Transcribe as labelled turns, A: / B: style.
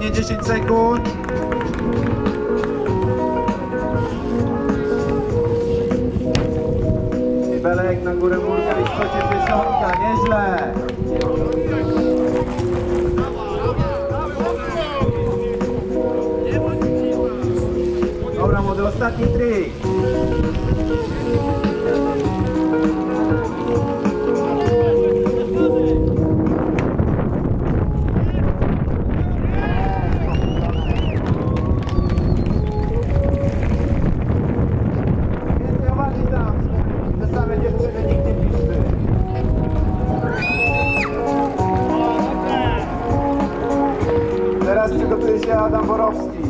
A: 10 sekund. Belek na górę murka i skocie dziesiątka, nieźle. Dobra młody, ostatni trik. Adam Borowski.